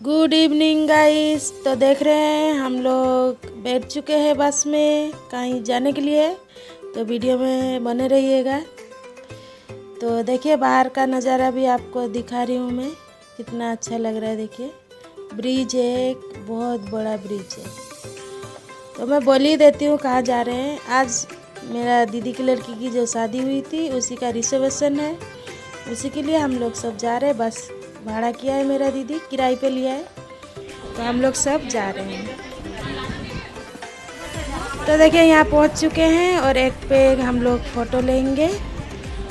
Good evening guys तो देख रहे हैं, हम लोग बैठ चुके हैं बस में कहीं जाने के लिए। तो वीडियो में बने रहिएगा। तो देखिए, बाहर का नज़ारा भी आपको दिखा रही हूँ मैं। कितना अच्छा लग रहा है, देखिए। ब्रिज है एक, बहुत बड़ा ब्रिज है। तो मैं बोल ही देती हूँ, कहाँ जा रहे हैं? आज मेरा दीदी की लड़की की जो शादी हुई थी, उसी का रिजर्वेशन है। उसी के लिए हम लोग सब जा रहे हैं, बस। भाड़ा किया है मेरा दीदी, किराए पे लिया है। तो हम लोग सब जा रहे हैं। तो देखिए, यहाँ पहुँच चुके हैं और एक पे हम लोग फ़ोटो लेंगे।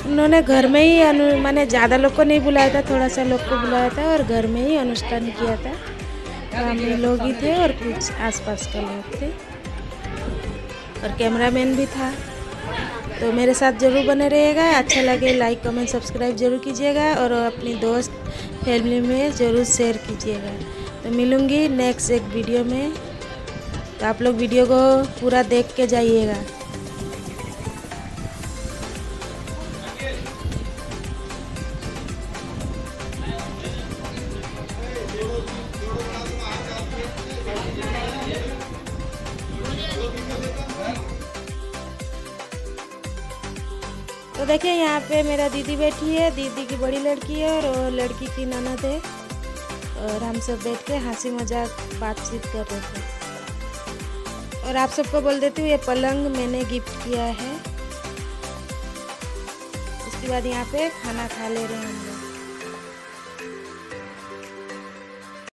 उन्होंने घर में ही मैंने ज़्यादा लोग को नहीं बुलाया था, थोड़ा सा लोग को बुलाया था और घर में ही अनुष्ठान किया था। तो हम लोग ही थे और कुछ आसपास के लोग थे। और कैमरामैन भी था। तो मेरे साथ ज़रूर बने रहिएगा। अच्छा लगे लाइक कमेंट सब्सक्राइब ज़रूर कीजिएगा और अपनी दोस्त फैमिली में ज़रूर शेयर कीजिएगा। तो मिलूँगी नेक्स्ट एक वीडियो में। तो आप लोग वीडियो को पूरा देख के जाइएगा। तो देखिए, यहाँ पे मेरा दीदी बैठी है। दीदी की बड़ी लड़की है और लड़की की ननद है और हम सब बैठ के हँसी मज़ाक बातचीत कर रहे थे। और आप सबको बोल देती हूँ, ये पलंग मैंने गिफ्ट किया है। उसके बाद यहाँ पे खाना खा ले रहे हैं हम लोग।